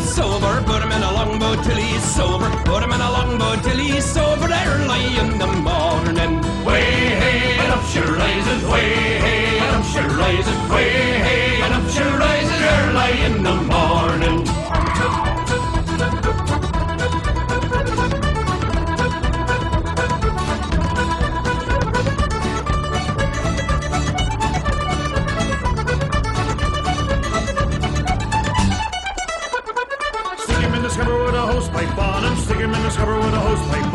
he's sober. Put him in a longboat till he's sober. Put him in a longboat till he's sober early in the morning. Way hey and up she rises, way hey and up she rises, way pipe on him. Stick him in the scupper with a hose pipe